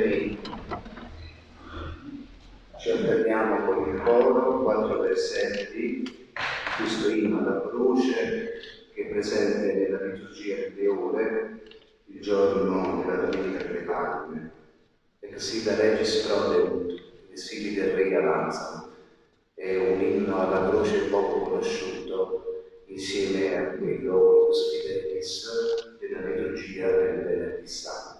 fraterni, ci alterniamo con il coro, quattro versetti, questo inno alla croce che è presente nella liturgia delle ore, il giorno della Domenica delle Palme. Ex da Regis Prodeunt, i figli del Re avanzano. È un inno alla croce poco conosciuto insieme a quello Fidelis della liturgia del Venerdì Santo.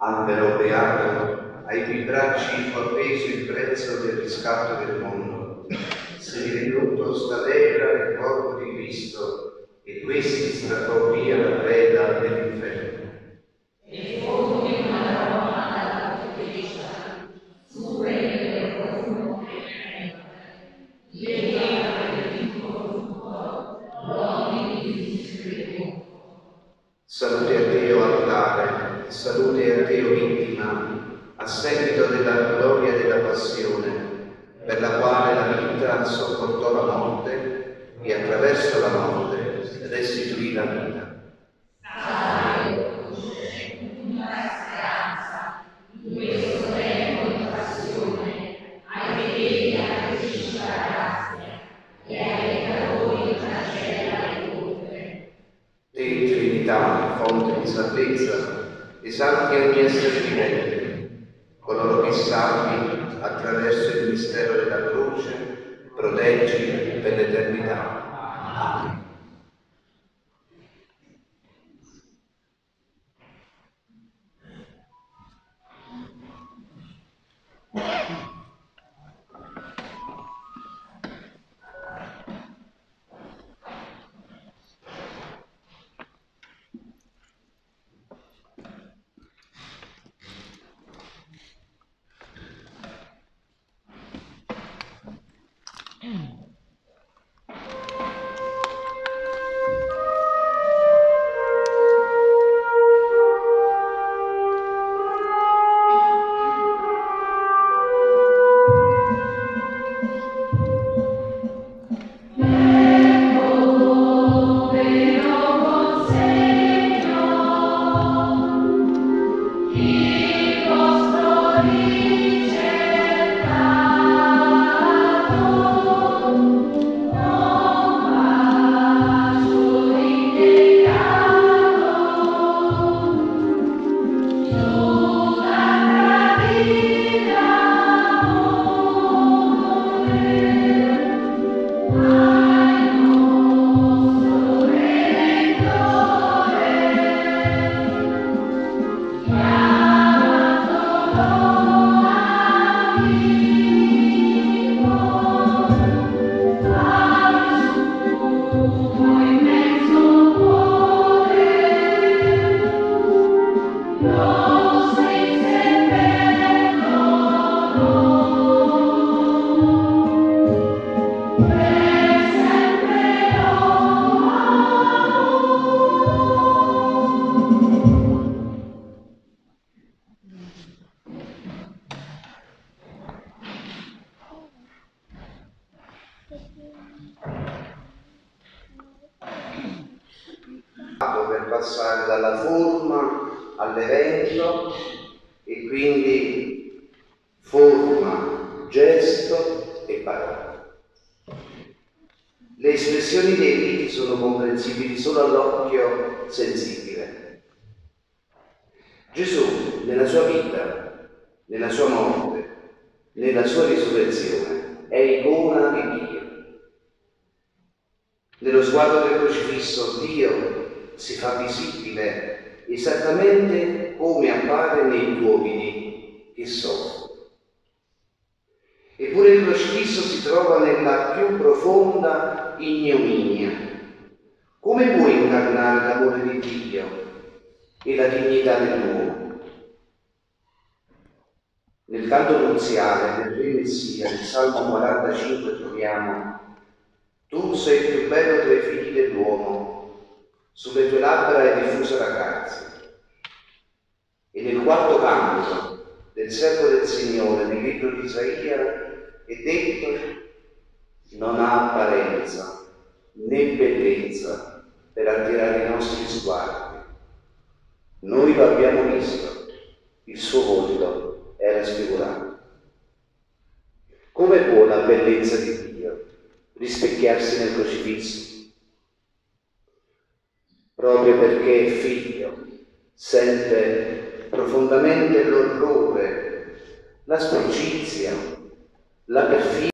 Albero beato, ai cui bracci fu appeso il prezzo del riscatto del mondo. Si ridotto stadera il corpo di Cristo e questi strappò via la preda dell'inferno. E. Salute a Dio altare, salute a Dio vittima, a seguito della gloria della passione, per la quale la vita sopportò la morte e attraverso la morte restituì la vita. Te, Trinità, fonte di salvezza, esalti ogni essere vivente, coloro che salvi attraverso il mistero della croce, proteggi per l'eternità. Amen. per passare dalla forma all'evento e quindi forma, gesto e parola. Le espressioni dei riti sono comprensibili solo all'occhio sensibile. Gesù nella sua vita, nella sua morte, nella sua risurrezione è icona di Dio. Nello sguardo del crocifisso Dio si fa visibile esattamente come appare negli uomini che soffrono. Eppure il crocifisso si trova nella più profonda ignominia. Come può incarnare l'amore di Dio e la dignità dell'uomo? Nel canto nuziale del Re Messia, nel Salmo 45, troviamo Tu sei il più bello tra i figli dell'uomo, sulle tue labbra è diffusa la grazia. E nel quarto canto del servo del Signore, nel libro di Isaia, è detto non ha apparenza né bellezza per attirare i nostri sguardi. Noi lo abbiamo visto, il suo volto era sfigurato. Come può la bellezza di Dio rispecchiarsi nel crocifisso? Proprio perché è figlio, sente profondamente l'orrore, la sporcizia, la perfida